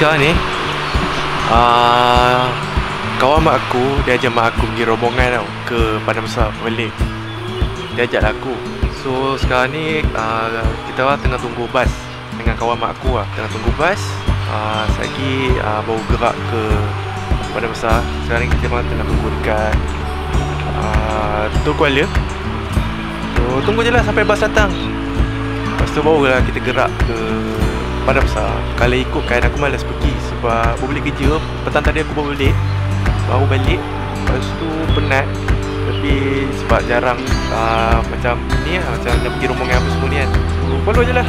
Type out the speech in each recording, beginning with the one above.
sekarang ni uh, Kawan mak aku Dia ajak mak aku pergi rombongan tau Ke Padang Besar balik Dia ajak aku. So sekarang ni uh, Kita orang tengah tunggu bas Dengan kawan mak aku lah. Tengah tunggu bas uh, Lagi uh, baru gerak ke Padang Besar Sekarang ni kita orang tengah tunggu dekat uh, Tu Kuala So tunggu je lah sampai bas datang. Lepas tu barulah kita gerak ke Padang Besar? Kalau ikutkan aku malas pergi Sebab aku balik kerja. Petang tadi aku baru balik. Baru balik. Lepas tu penat. Tapi sebab jarang uh, Macam ni lah. Macam nak pergi rombongan apa semua ni kan. So follow je lah.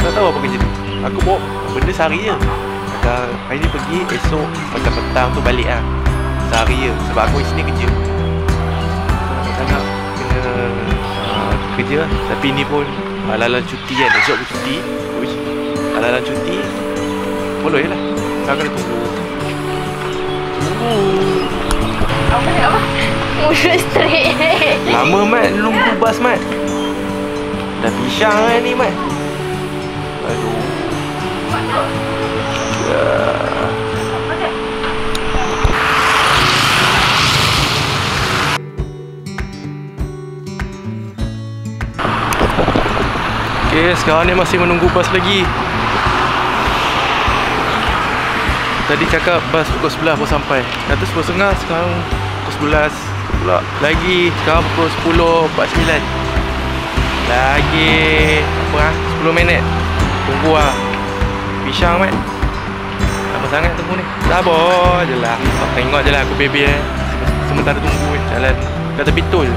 Tak tahu apa kerja ni Aku bawa benda sehari je. Macam hari ni pergi Esok macam petang tu balik lah. Sehari je. Sebab aku sini kerja. Sangat kena uh, kerja lah. Tapi ni pun Ala-ala cuti kan. Esok aku cuti Ala-ala cuti Follow je lah. Sekarang kena tunggu. Tunggu Apa ni apa? Mulut straight. Lama Mat. Nunggu bas Mat. Dah pisang kan ni Mat. Aduh. Ya. Okay, sekarang ni masih menunggu bas lagi Tadi cakap bas pukul 11 baru sampai. Kata 10.30 sekarang pukul 11 pula. Lagi sekarang pukul 10.49 Lagi apa lah 10 minit. Tunggu lah Pisang mat Lama sangat tunggu ni. Sabar je lah. Tengok je lah aku baby eh. Sementara tunggu eh Jalan. Kata betul.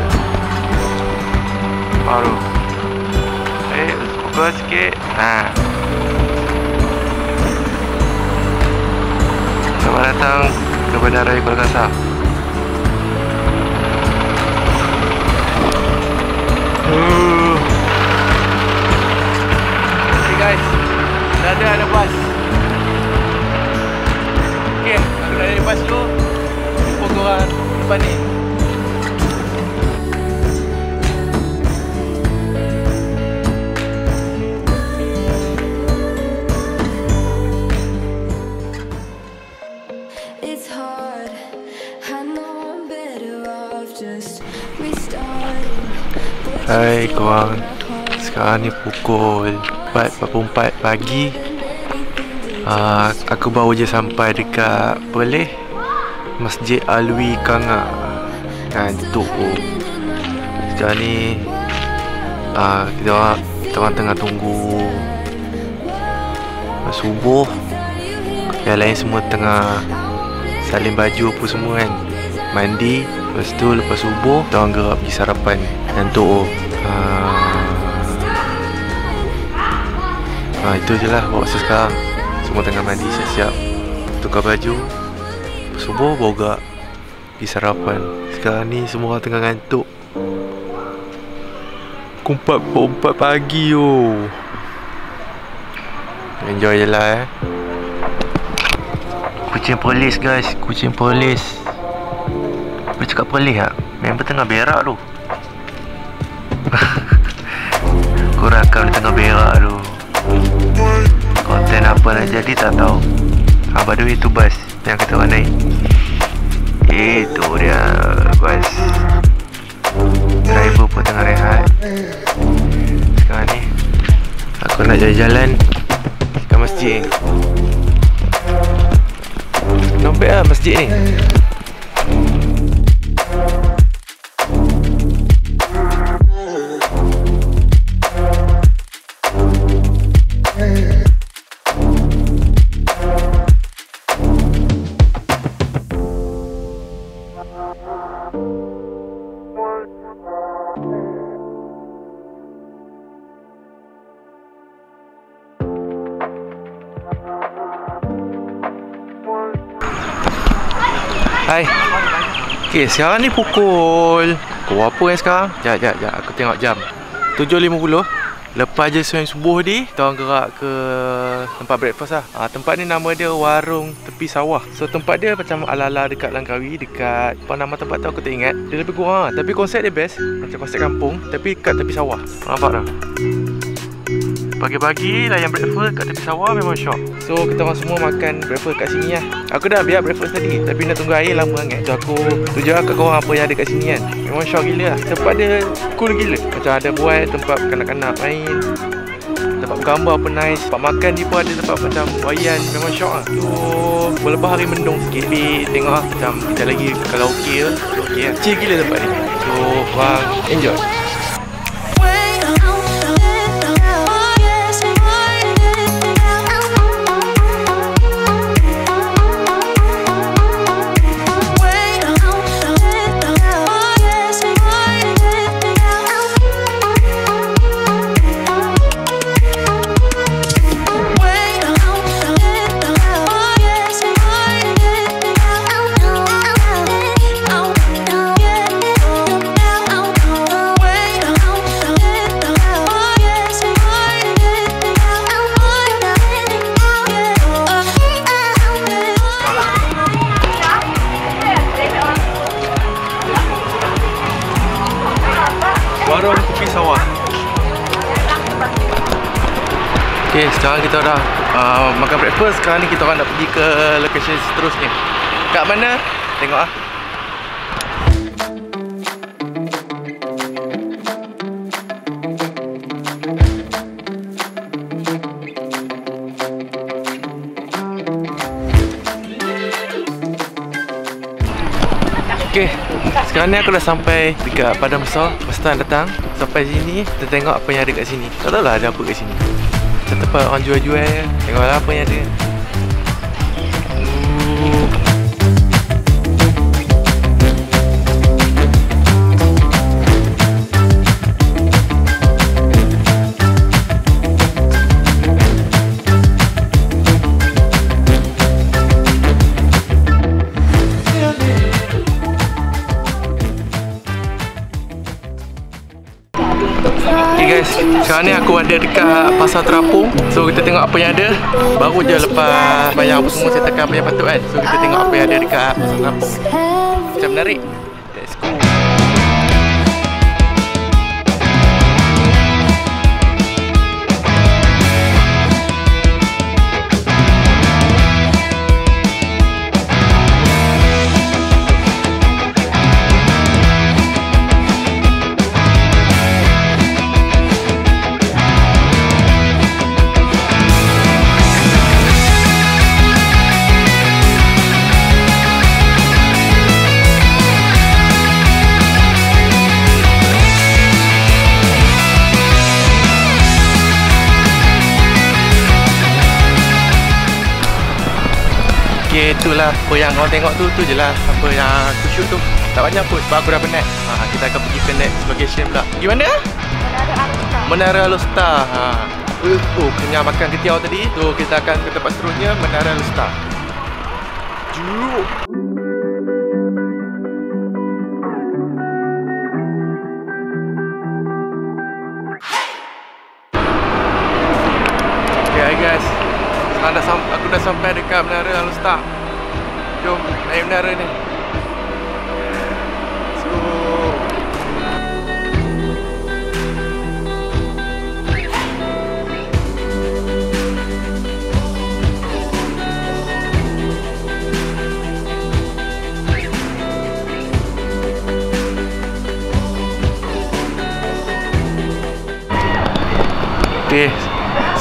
Baru Eh Pukul sikit. Haa Selamat datang ke Bandara Kuala Kasar. Uh. Okay guys, dah ada ada bas. Okay, aku dah ada bas dulu. Jumpa korang depan ni. Hai korang. Sekarang ni pukul 4.44 pagi. Uh, aku baru je sampai dekat boleh Masjid Alwi Kanga Ngantuk oh. Sekarang ni uh, kita, orang, kita orang tengah tunggu Subuh Yang lain semua tengah Salin baju apa semua kan Mandi Lepas tu lepas subuh Kita orang gerak pergi sarapan Ngantuk oh. uh, uh, Itu je lah buat masa sekarang. Semua tengah mandi siap-siap. Tukar baju. Subuh gerak Pergi sarapan. Sekarang ni semua orang tengah ngantuk. Kumpat empat pagi oh. Enjoy je lah eh. Kucing polis guys. Kucing polis Boleh cakap polis tak? Member tengah berak tu Kau rakam dia tengah berak tu Konten apa nak jadi tak tahu. Way tu bas Yang kita naik Itu dia bas. Driver pun tengah rehat. Sekarang ni Aku nak jalan-jalan Ke masjid. Nampak lah masjid ni Okay sekarang ni pukul Pukul apa kan sekarang? Sekejap, sekejap, sekejap Aku tengok jam. 7.50 Lepas je sembahyang subuh ni Kita gerak ke Tempat breakfast lah. Ha, Tempat ni nama dia Warung Tepi Sawah. So tempat dia macam ala-ala dekat Langkawi Dekat Apa nama tempat tu aku tak ingat. Dia lebih kurang lah. Tapi konsep dia best Macam konsep kampung Tapi kat tepi sawah. Nampak tak? Pagi-pagi layan breakfast kat tepi sawah memang syok. So kita orang semua makan breakfast kat sini lah. Aku dah biar breakfast tadi Tapi nak tunggu air lama sangat. So aku tunjuk kat korang apa yang ada kat sini kan. Memang syok gila lah. Tempat dia cool gila. Macam ada buat tempat kanak-kanak main Tempat bergambar pun nice Tempat makan dia pun ada tempat macam wayan Memang syok lah. So Walaupun hari mendung sikit Tapi tengok lah Macam kita lagi Kalau okey ke Okey lah. Chill gila tempat ni. So korang enjoy Okay, sekarang kita dah uh, makan breakfast. Sekarang ni kita orang nak pergi ke location seterusnya. Kat mana? Tengok ah. Okay, sekarang ni aku dah sampai dekat Padang Besar. Pasal datang Sampai sini Kita tengok apa yang ada kat sini. Tak tahu lah ada apa kat sini Macam tempat orang jual-jual Tengoklah apa yang ada sekarang ni aku ada dekat Pasar Terapung. So kita tengok apa yang ada. Baru je lepas bayar apa semua saya tekan apa yang patut kan. So kita tengok apa yang ada dekat Pasar Terapung. Macam menarik itulah apa yang korang tengok tu, tu je lah Apa yang aku shoot tu. Tak banyak pun sebab aku dah penat. Ha, Kita akan pergi ke next location pula. Pergi mana? Menara Alustar. Ha. Uh, oh, kenyang makan ketiau tadi. So, kita akan ke tempat seterusnya Menara Alustar. Okay, guys. Aku dah sampai dekat Menara Alustar Aduh, naik darah ni.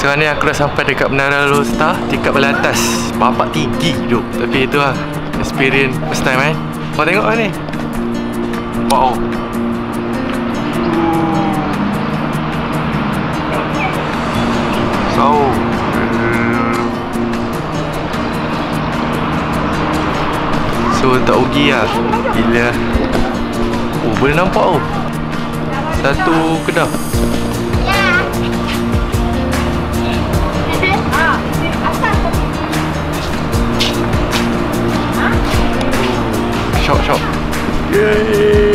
Sekarang ni aku dah sampai dekat Menara Lostar Tingkat paling atas. Bapak tinggi duk Tapi itu lah Experience first time eh. Kau tengok lah ni. Wow. So So tak rugi lah. Gila. Oh boleh nampak oh. Satu kedah Yeah.